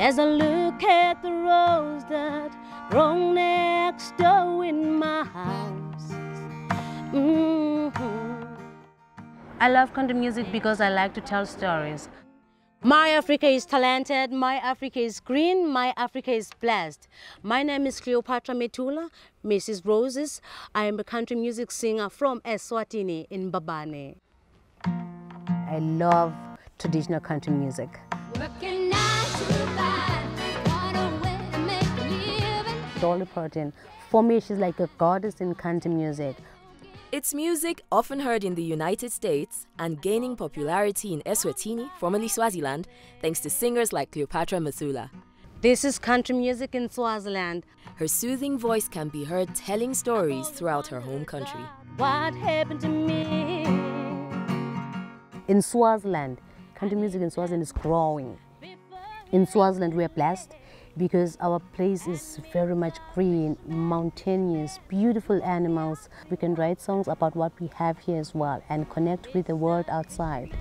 as I look at the rose that grow next door in my house. Mm-hmm. I love country music because I like to tell stories. My Africa is talented, my Africa is green, my Africa is blessed. My name is Cleopatra Methula, Mrs. Roses. I am a country music singer from Eswatini in Mbabane. I love traditional country music. Dolly Parton, for me she's like a goddess in country music. It's music often heard in the United States and gaining popularity in Eswatini, formerly Swaziland, thanks to singers like Cleopatra Methula. This is country music in Swaziland. Her soothing voice can be heard telling stories throughout her home country. What happened to me? In Swaziland, country music in Swaziland is growing. In Swaziland, we are blessed because our place is very much green, mountainous, beautiful animals. We can write songs about what we have here as well and connect with the world outside.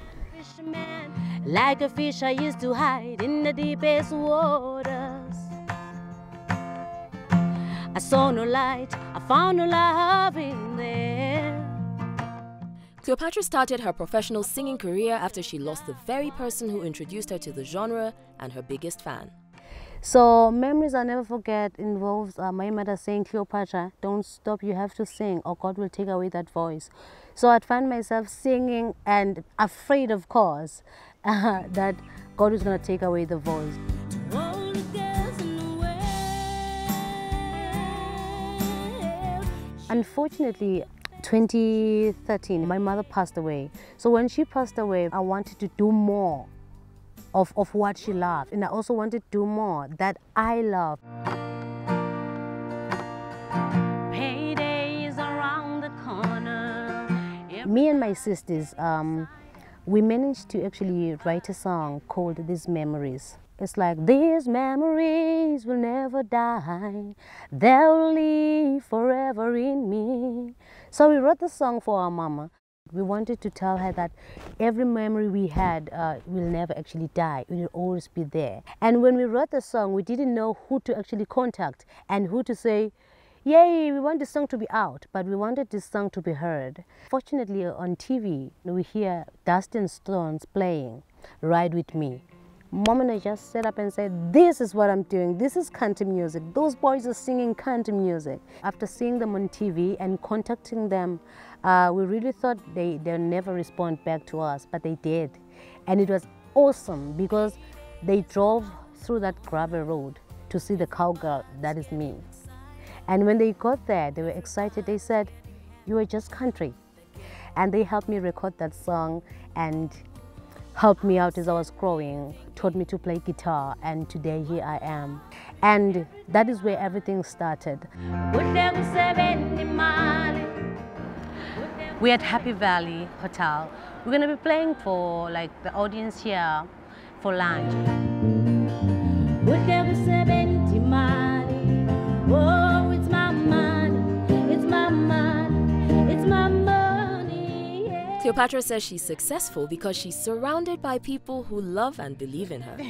Like a fish I used to hide in the deepest waters. I saw no light, I found no love in there. Cleopatra started her professional singing career after she lost the very person who introduced her to the genre and her biggest fan. So memories I'll never forget involves uh, my mother saying, Cleopatra, don't stop, you have to sing or God will take away that voice. So I'd find myself singing and afraid, of course, uh, that God was going to take away the voice. Unfortunately, 2013, my mother passed away. So when she passed away, I wanted to do more of, of what she loved. And I also wanted to do more that I love. Me and my sisters, um, we managed to actually write a song called These Memories. It's like, these memories will never die. They'll live forever in me. So we wrote the song for our mama. We wanted to tell her that every memory we had uh, will never actually die. It will always be there. And when we wrote the song, we didn't know who to actually contact and who to say, yay, we want this song to be out, but we wanted this song to be heard. Fortunately, on TV, we hear Dusty and Stones playing Ride With Me. Mom and I just set up and said, this is what I'm doing. This is country music. Those boys are singing country music. After seeing them on TV and contacting them, uh, we really thought they, they'll never respond back to us, but they did. And it was awesome because they drove through that gravel road to see the cowgirl, that is me. And when they got there, they were excited. They said, you are just country. And they helped me record that song and helped me out as I was growing, taught me to play guitar, and today here I am. And that is where everything started. We're at Happy Valley Hotel. We're gonna be playing for like the audience here for lunch. Cleopatra says she's successful because she's surrounded by people who love and believe in her.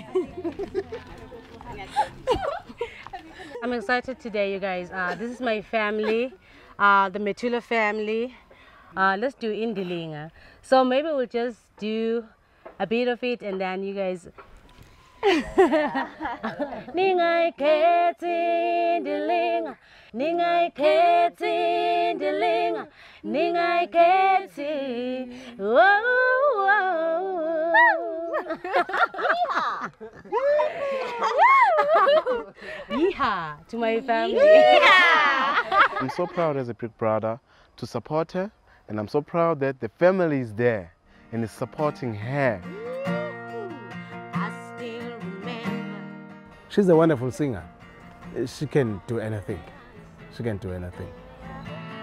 I'm excited today, you guys. Uh, this is my family, uh, the Methula family. Uh, let's do Indilinga. So maybe we'll just do a bit of it and then you guys Ningai keti dilinga Ningai Ningai keti Yeehaw to my family. I'm so proud as a big brother to support her and I'm so proud that the family is there and is supporting her. She's a wonderful singer. She can do anything. She can do anything.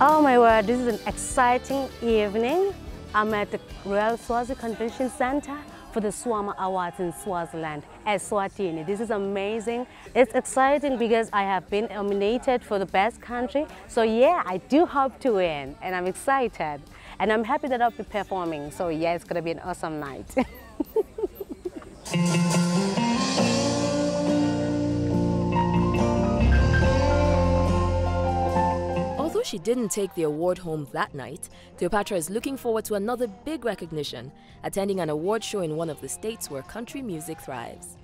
Oh my word, this is an exciting evening. I'm at the Royal Swazi Convention Center for the Swama Awards in Swaziland, Eswatini. This is amazing. It's exciting because I have been nominated for the best country. So yeah, I do hope to win and I'm excited. And I'm happy that I'll be performing. So yeah, it's gonna be an awesome night. she didn't take the award home that night, Cleopatra is looking forward to another big recognition, attending an award show in one of the states where country music thrives.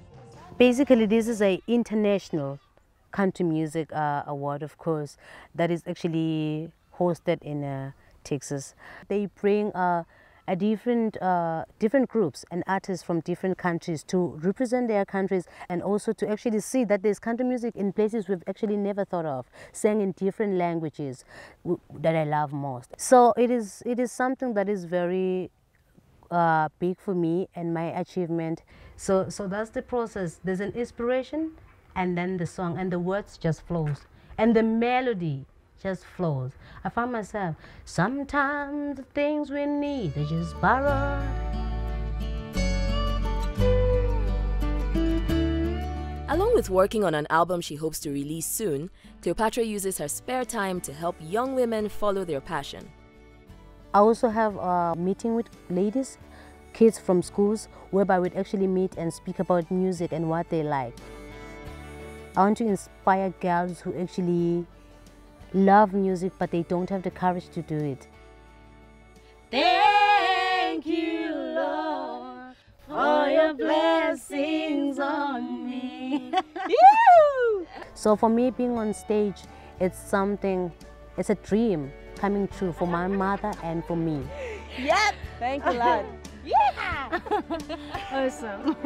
Basically, this is an international country music uh, award, of course, that is actually hosted in uh, Texas. They bring uh, a different uh, different groups and artists from different countries to represent their countries and also to actually see that there's country music in places we've actually never thought of, sang in different languages that I love most. So it is it is something that is very uh, big for me and my achievement. So so that's the process. There's an inspiration, and then the song and the words just flows, and the melody just flows. I find myself, sometimes the things we need are just borrowed. Along with working on an album she hopes to release soon, Cleopatra uses her spare time to help young women follow their passion. I also have a meeting with ladies, kids from schools, whereby we'd actually meet and speak about music and what they like. I want to inspire girls who actually love music, but they don't have the courage to do it. Thank you, Lord, for your blessings on me. so for me, being on stage, it's something, it's a dream coming true for my mother and for me. Yep. Thank you, Lord. yeah. awesome.